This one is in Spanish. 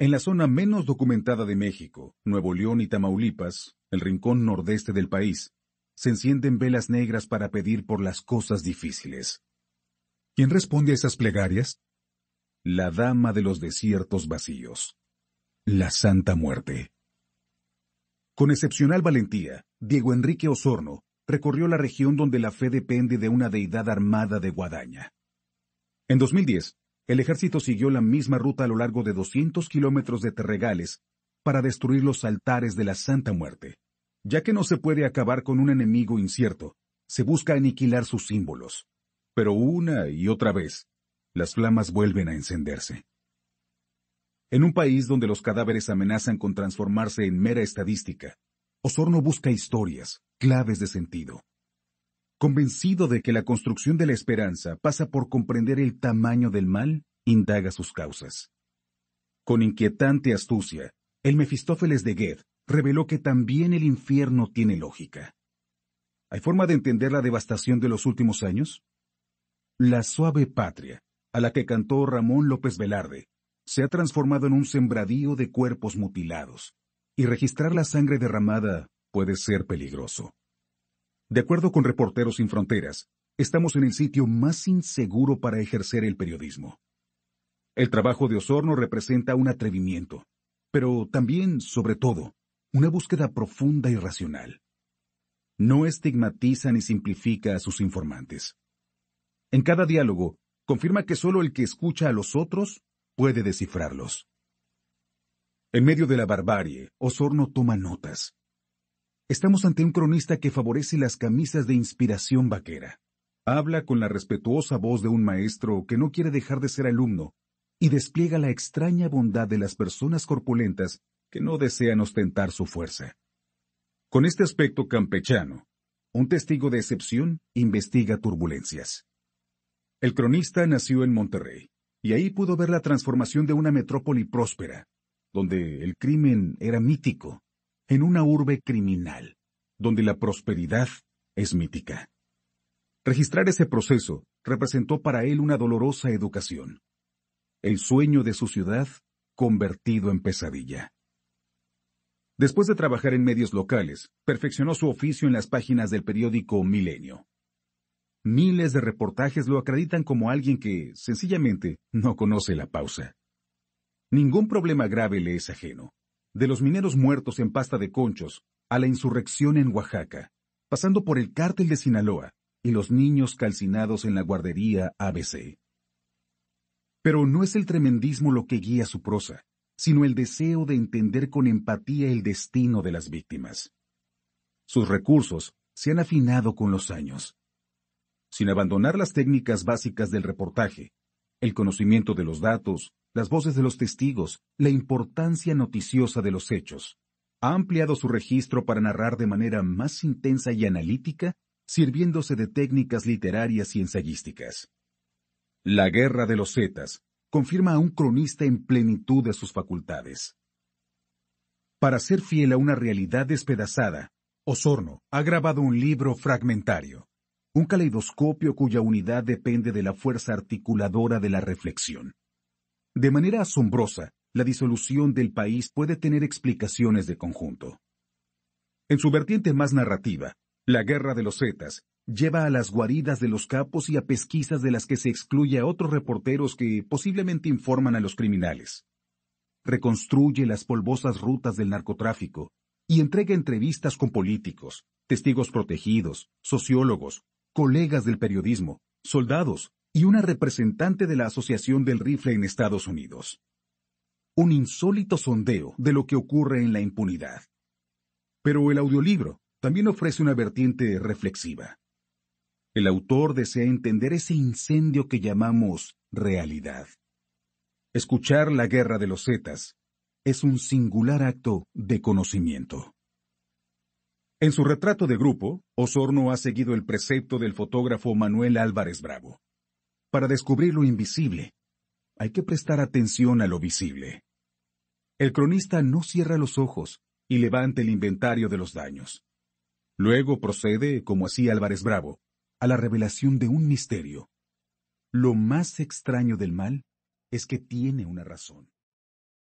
En la zona menos documentada de México, Nuevo León y Tamaulipas, el rincón nordeste del país, se encienden velas negras para pedir por las cosas difíciles. ¿Quién responde a esas plegarias? La dama de los desiertos vacíos. La Santa Muerte. Con excepcional valentía, Diego Enrique Osorno recorrió la región donde la fe depende de una deidad armada de guadaña. En 2010, el ejército siguió la misma ruta a lo largo de 200 kilómetros de terregales para destruir los altares de la Santa Muerte. Ya que no se puede acabar con un enemigo incierto, se busca aniquilar sus símbolos. Pero una y otra vez, las flamas vuelven a encenderse. En un país donde los cadáveres amenazan con transformarse en mera estadística, Osorno busca historias, claves de sentido. Convencido de que la construcción de la esperanza pasa por comprender el tamaño del mal, indaga sus causas. Con inquietante astucia, el Mefistófeles de Goethe reveló que también el infierno tiene lógica. ¿Hay forma de entender la devastación de los últimos años? La suave patria, a la que cantó Ramón López Velarde, se ha transformado en un sembradío de cuerpos mutilados, y registrar la sangre derramada puede ser peligroso. De acuerdo con Reporteros Sin Fronteras, estamos en el sitio más inseguro para ejercer el periodismo. El trabajo de Osorno representa un atrevimiento, pero también, sobre todo, una búsqueda profunda y racional. No estigmatiza ni simplifica a sus informantes. En cada diálogo, confirma que solo el que escucha a los otros puede descifrarlos. En medio de la barbarie, Osorno toma notas. Estamos ante un cronista que favorece las camisas de inspiración vaquera. Habla con la respetuosa voz de un maestro que no quiere dejar de ser alumno y despliega la extraña bondad de las personas corpulentas que no desean ostentar su fuerza. Con este aspecto campechano, un testigo de excepción investiga turbulencias. El cronista nació en Monterrey, y ahí pudo ver la transformación de una metrópoli próspera, donde el crimen era mítico, en una urbe criminal, donde la prosperidad es mítica. Registrar ese proceso representó para él una dolorosa educación. El sueño de su ciudad convertido en pesadilla. Después de trabajar en medios locales, perfeccionó su oficio en las páginas del periódico Milenio. Miles de reportajes lo acreditan como alguien que, sencillamente, no conoce la pausa. Ningún problema grave le es ajeno. De los mineros muertos en pasta de conchos, a la insurrección en Oaxaca, pasando por el cártel de Sinaloa y los niños calcinados en la guardería ABC. Pero no es el tremendismo lo que guía su prosa sino el deseo de entender con empatía el destino de las víctimas. Sus recursos se han afinado con los años. Sin abandonar las técnicas básicas del reportaje, el conocimiento de los datos, las voces de los testigos, la importancia noticiosa de los hechos, ha ampliado su registro para narrar de manera más intensa y analítica, sirviéndose de técnicas literarias y ensayísticas. La Guerra de los Zetas confirma a un cronista en plenitud de sus facultades. Para ser fiel a una realidad despedazada, Osorno ha grabado un libro fragmentario, un caleidoscopio cuya unidad depende de la fuerza articuladora de la reflexión. De manera asombrosa, la disolución del país puede tener explicaciones de conjunto. En su vertiente más narrativa, la guerra de los Zetas lleva a las guaridas de los capos y a pesquisas de las que se excluye a otros reporteros que posiblemente informan a los criminales. Reconstruye las polvosas rutas del narcotráfico y entrega entrevistas con políticos, testigos protegidos, sociólogos, colegas del periodismo, soldados y una representante de la Asociación del Rifle en Estados Unidos. Un insólito sondeo de lo que ocurre en la impunidad. Pero el audiolibro también ofrece una vertiente reflexiva. El autor desea entender ese incendio que llamamos realidad. Escuchar la guerra de los Zetas es un singular acto de conocimiento. En su retrato de grupo, Osorno ha seguido el precepto del fotógrafo Manuel Álvarez Bravo. Para descubrir lo invisible, hay que prestar atención a lo visible. El cronista no cierra los ojos y levanta el inventario de los daños. Luego procede, como hacía Álvarez Bravo, a la revelación de un misterio. Lo más extraño del mal es que tiene una razón.